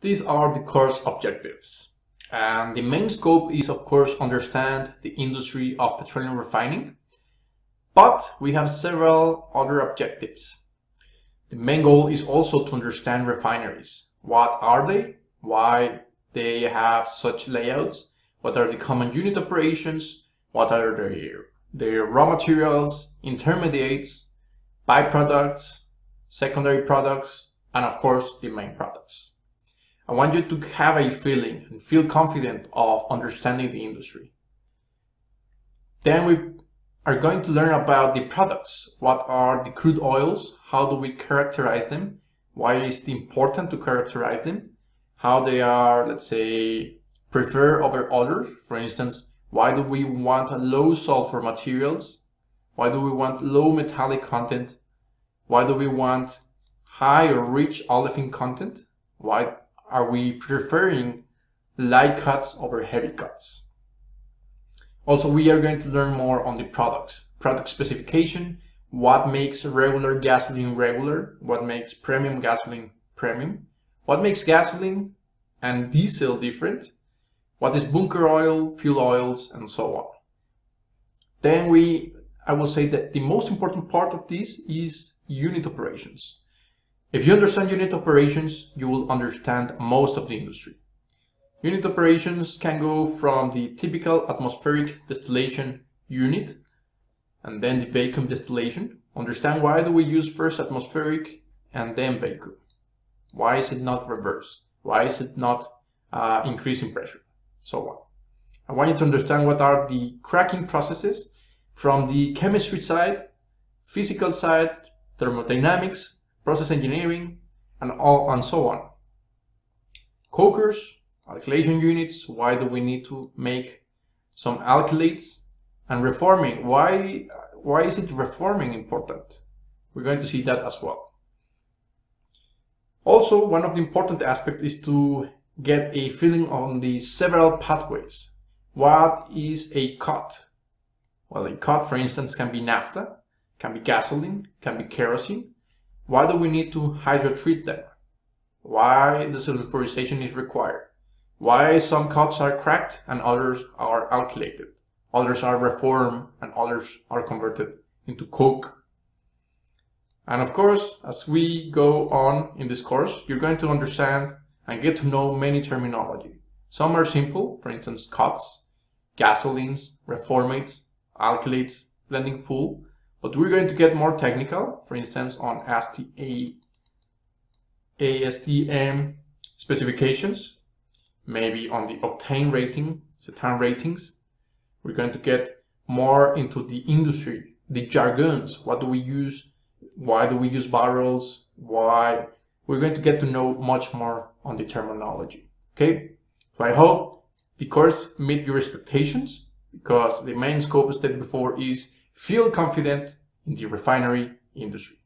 These are the course objectives. And the main scope is, of course, understand the industry of petroleum refining. But we have several other objectives. The main goal is also to understand refineries. What are they? Why they have such layouts? What are the common unit operations? What are their, their raw materials, intermediates, byproducts, secondary products, and of course the main products. I want you to have a feeling and feel confident of understanding the industry. Then we are going to learn about the products. What are the crude oils? How do we characterize them? Why is it important to characterize them? How they are, let's say, preferred over others. For instance, why do we want low sulfur materials? Why do we want low metallic content? Why do we want high or rich olefin content? Why are we preferring light cuts over heavy cuts? Also, we are going to learn more on the products, product specification, what makes regular gasoline regular, what makes premium gasoline premium, what makes gasoline and diesel different, what is bunker oil, fuel oils, and so on. Then we, I will say that the most important part of this is unit operations. If you understand unit operations, you will understand most of the industry. Unit operations can go from the typical atmospheric distillation unit and then the vacuum distillation. Understand why do we use first atmospheric and then vacuum? Why is it not reverse? Why is it not uh, increasing pressure? So on. I want you to understand what are the cracking processes from the chemistry side, physical side, thermodynamics, process engineering, and all and so on. Cokers, alkylation units, why do we need to make some alkylates? And reforming, why, why is it reforming important? We're going to see that as well. Also, one of the important aspects is to get a feeling on the several pathways. What is a cut? Well, a cut, for instance, can be naphtha, can be gasoline, can be kerosene. Why do we need to hydrotreat them? Why desulfurization is required? Why some cuts are cracked and others are alkylated? Others are reformed and others are converted into coke. And of course, as we go on in this course, you're going to understand and get to know many terminology. Some are simple, for instance, cuts, gasolines, reformates, alkylates, blending pool, but we're going to get more technical, for instance, on ASTM specifications, maybe on the octane rating, cetane ratings. We're going to get more into the industry, the jargons. What do we use? Why do we use barrels? Why? We're going to get to know much more on the terminology. Okay. So I hope the course meet your expectations because the main scope as stated before is feel confident in the refinery industry.